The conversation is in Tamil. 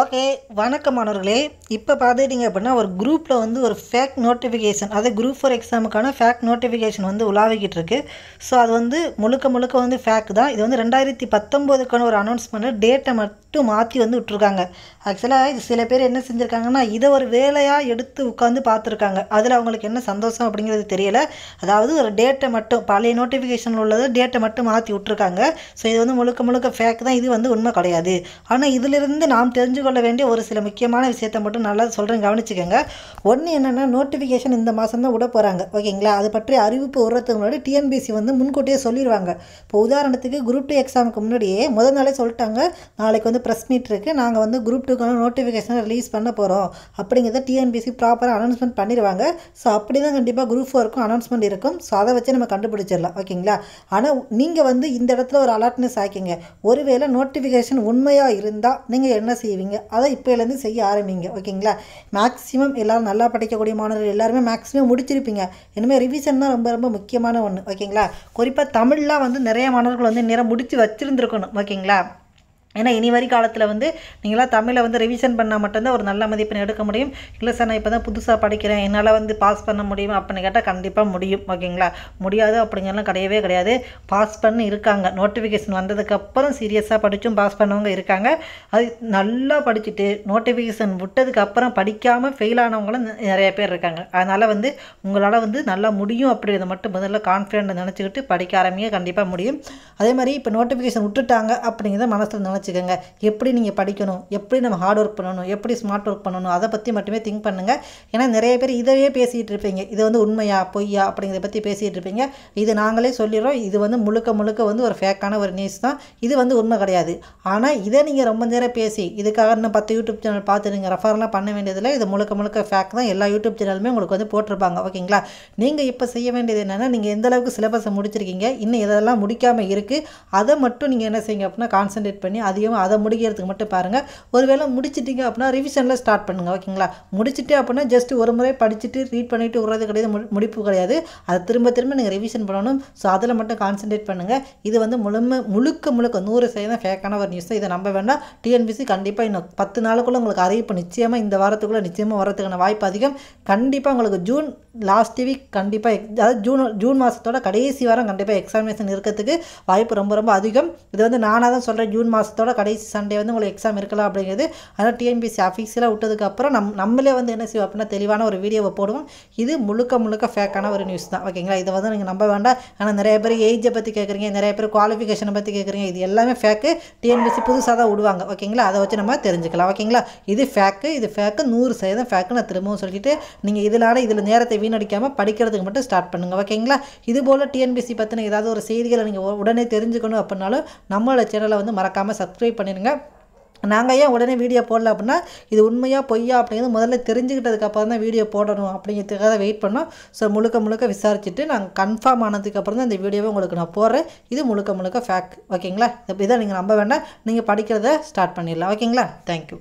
ஓகே வணக்கம் மாணவர்களே இப்போ பார்த்துக்கிட்டிங்க அப்படின்னா ஒரு குரூப்பில் வந்து ஒரு ஃபேக் நோட்டிஃபிகேஷன் அதாவது குரூப் ஃபோர் எக்ஸாமுக்கான ஃபேக் நோட்டிஃபிகேஷன் வந்து உலாவிக்கிட்டு இருக்கு. ஸோ அது வந்து முழுக்க முழுக்க வந்து ஃபேக் தான். இது வந்து ரெண்டாயிரத்தி பத்தொம்போதுக்கான ஒரு அனௌன்ஸ்மெண்ட் டேட்டை மட்டும் மாற்றி வந்து விட்ருக்காங்க ஆக்சுவலாக இது சில பேர் என்ன செஞ்சுருக்காங்கன்னா இதை ஒரு வேலையாக எடுத்து உட்காந்து பார்த்துருக்காங்க. அதில் அவங்களுக்கு என்ன சந்தோஷம் அப்படிங்கிறது தெரியல. அதாவது ஒரு டேட்டை மட்டும் பழைய நோட்டிஃபிகேஷன் உள்ளது டேட்டை மட்டும் மாற்றி விட்ருக்காங்க ஸோ இது வந்து முழுக்க முழுக்க ஃபேக் தான். இது வந்து உண்மை கிடையாது. ஆனால் இதிலிருந்து நாம் தெரிஞ்சு கொள்ள வேண்டிய ஒரு சில முக்கியமான விஷயத்தை மட்டும் நல்லா சொல்கிறேன் கவனிச்சுக்கோங்க. ஒன்று என்னென்னா நோட்டிஃபிகேஷன் இந்த மாதம் தான் விட போகிறாங்க ஓகேங்களா? அது பற்றி அறிவிப்பு விடுறதுக்கு முன்னாடி டிஎன்பிசி வந்து முன்கூட்டியே சொல்லிடுவாங்க இப்போ உதாரணத்துக்கு குரூப் டூ எக்ஸாமுக்கு முன்னாடியே முதல் நாளே சொல்லிட்டாங்க நாளைக்கு வந்து ப்ரெஸ் மீட் இருக்குது நாங்கள் வந்து குரூப் டூக்கான நோட்டிஃபிகேஷனை ரிலீஸ் பண்ண போகிறோம் அப்படிங்கிறத டிஎன்பிசி ப்ராப்பராக அனௌன்ஸ்மெண்ட் பண்ணிடுவாங்க ஸோ அப்படி தான் கண்டிப்பாக குரூப் ஃபோருக்கும் அனௌன்ஸ்மெண்ட் இருக்கும். ஸோ அதை வச்சு நம்ம கண்டுபிடிச்சிடலாம். ஓகேங்களா? ஆனால் நீங்கள் வந்து இந்த இடத்துல ஒரு அலர்ட்னஸ் ஆக்கிங்க. ஒருவேளை நோட்டிஃபிகேஷன் உண்மையாக இருந்தால் நீங்கள் என்ன செய்வீங்க? அதை இப்போலேருந்து செய்ய ஆரம்பிங்க. ஓகேங்களா? மேக்ஸிமம் எல்லோரும் நல்லா படிக்கக்கூடிய மாணவர்கள் எல்லாருமே மேக்ஸிமம் முடிச்சிருப்பீங்க. இனிமேல் ரிவிஷன் தான் ரொம்ப ரொம்ப முக்கியமான ஒன்று ஓகேங்களா? குறிப்பாக தமிழ்லாம் வந்து நிறைய மாணவர்கள் வந்து நேரம் முடித்து வச்சுருந்துருக்கணும். ஓகேங்களா? ஏன்னா இனி வரி காலத்தில் வந்து நீங்களாம் தமிழை வந்து ரிவிஷன் பண்ணால் மட்டும்தான் ஒரு நல்ல மதிப்பெண் எடுக்க முடியும். இல்லை சார் நான் இப்போ தான் புதுசாக படிக்கிறேன். என்னால் வந்து பாஸ் பண்ண முடியும் அப்படின்னு கேட்டால் கண்டிப்பாக முடியும். ஓகேங்களா முடியாது அப்படிங்கிறலாம் கிடையவே கிடையாது. பாஸ் பண்ணி இருக்காங்க. நோட்டிஃபிகேஷன் வந்ததுக்கப்புறம் சீரியஸாக படித்தும் பாஸ் பண்ணவங்க இருக்காங்க. அது நல்லா படிச்சுட்டு நோட்டிஃபிகேஷன் விட்டதுக்கப்புறம் படிக்காமல் ஃபெயில் ஆனவங்களும் நிறைய பேர் இருக்காங்க. அதனால் வந்து உங்களால் வந்து நல்லா முடியும் அப்படின்றத மட்டும் முதல்ல கான்ஃபிடென்ட் நினச்சிக்கிட்டு படிக்க ஆரம்பிங்க. கண்டிப்பாக முடியும். அதே மாதிரி இப்போ நோட்டிஃபிகேஷன் விட்டுட்டாங்க அப்படிங்கிறத மனசில் நினச்சி வச்சுக்கோங்க. எப்படி நீங்கள் படிக்கணும் எப்படி நம்ம ஹார்ட் ஒர்க் பண்ணணும் எப்படி ஸ்மார்ட் ஒர்க் பண்ணணும் அதை பற்றி மட்டுமே திங்க் பண்ணுங்கள் ஏன்னா நிறைய பேர் இதையே பேசிகிட்டு இருப்பீங்க. இது வந்து உண்மையா பொய்யா அப்படிங்கிறத பற்றி பேசிகிட்டு இருப்பீங்க. இது நாங்களே சொல்லிடுறோம். இது வந்து முழுக்க முழுக்க வந்து ஒரு ஃபேக்கான ஒரு நியூஸ் தான். இது வந்து உண்மை கிடையாது. ஆனால் இதை நீங்கள் ரொம்ப நேரம் பேசி இதுக்காக இன்னும் பத்து யூடியூப் சேனல் பார்த்து நீங்கள் ரெஃபர்லாம் பண்ண வேண்டியதில்லை. இது முழுக்க முழுக்க ஃபேக் தான். எல்லா யூடியூப் சேனலுமே உங்களுக்கு வந்து போட்டிருப்பாங்க. ஓகேங்களா? நீங்கள் இப்போ செய்ய வேண்டியது என்னென்னா நீங்கள் எந்த அளவுக்கு சிலபஸை முடிச்சிருக்கீங்க இன்னும் இதெல்லாம் முடிக்காமல் இருக்குது அதை மட்டும் நீங்கள் என்ன செய்யுங்க அப்படின்னா கான்சன்ட்ரேட் பண்ணி அதிகமாக அதை முடிக்கிறதுக்கு மட்டும் பாருங்கள் ஒருவேளை முடிச்சிட்டிங்க அப்படின்னா ரிவிஷனில் ஸ்டார்ட் பண்ணுங்கள் ஓகேங்களா முடிச்சுட்டு அப்படின்னா ஜஸ்ட் ஒரு முறை படிச்சுட்டு ரீட் பண்ணிவிட்டு விடுறது கிடையாது முடிப்பு கிடையாது. அதை திரும்ப திரும்ப நீங்கள் ரிவிஷன் பண்ணணும். ஸோ அதில் மட்டும் கான்சன்ட்ரேட் பண்ணுங்கள் இது வந்து முழுமை முழுக்க முழுக்க நூறு சதவீதம் ஃபேக்கான ஒரு நியூஸ் தான். இதை நம்ப வேண்டாம். டிஎன்பிசி கண்டிப்பாக இன்னும் பத்து நாளுக்குள்ளே உங்களுக்கு அறிவிப்பு நிச்சயமாக இந்த வாரத்துக்குள்ளே நிச்சயமாக வரதுக்கான வாய்ப்பு அதிகம். கண்டிப்பாக உங்களுக்கு ஜூன் லாஸ்ட் வீக் கண்டிப்பாக அதாவது ஜூன் ஜூன் மாதத்தோட கடைசி வாரம் கண்டிப்பாக எக்ஸாமினேஷன் இருக்கிறதுக்கு வாய்ப்பு ரொம்ப ரொம்ப அதிகம். இது வந்து நானாக தான் சொல்கிறேன் ஜூன் மாதத்தோட கடைசி சண்டே வந்து உங்களுக்கு எக்ஸாம் இருக்கலாம் அப்படிங்கிறது அதனால் டிஎன்பிசி அஃபீஷியலாக விட்டதுக்கப்புறம் நம் நம்மளே வந்து என்ன செய்வோம் அப்படின்னா தெளிவான ஒரு வீடியோவை போடுவோம். இது முழுக்க முழுக்க ஃபேக்கான ஒரு நியூஸ் தான். ஓகேங்களா இதை வந்து நீங்கள் நம்ப வேண்டாம். ஆனால் நிறைய பேர் ஏஜை பற்றி கேட்குறீங்க நிறைய பேர் குவாலிஃபிகேஷனை பற்றி கேட்குறீங்க இது எல்லாமே ஃபேக்கு டிஎன்பிசி புதுசாக தான் விடுவாங்க. ஓகேங்களா அதை வச்சு நம்ம தெரிஞ்சுக்கலாம். ஓகேங்களா இது ஃபேக்கு இது ஃபேக்கு நூறு சதவீதம் ஃபேக்கு நான் திரும்பவும் சொல்லிட்டு நீங்கள் இதனால் இதில் நேரத்தை வீணடிக்காமல் படிக்கிறதுக்கு மட்டும் ஸ்டார்ட் பண்ணுங்கள் ஓகேங்களா இது போல் டிஎன்பிசி பற்றின ஏதாவது ஒரு செய்திகளை நீங்கள் உடனே தெரிஞ்சுக்கணும் அப்படின்னாலும் நம்மளோட சேனலை வந்து மறக்காமல் சப்ஸ்கிரைப் பண்ணிடுங்க நாங்கள் ஏன் உடனே வீடியோ போடல அப்படின்னா இது உண்மையாக பொய்யா அப்படிங்கிறது முதல்ல தெரிஞ்சுக்கிட்டதுக்கப்புறம் தான் வீடியோ போடணும் அப்படிங்கிறதுக்காக வெயிட் பண்ணோம். ஸோ முழுக்க முழுக்க விசாரிச்சுட்டு நாங்கள் கன்ஃபார்ம் ஆனதுக்கப்புறம் தான் இந்த வீடியோவை உங்களுக்கு நான் போடுறேன். இது முழுக்க முழுக்க ஃபேக் ஓகேங்களா இதை நீங்கள் நம்ப வேண்டாம். நீங்கள் படிக்கிறத ஸ்டார்ட் பண்ணிடலாம். ஓகேங்களா தேங்க்யூ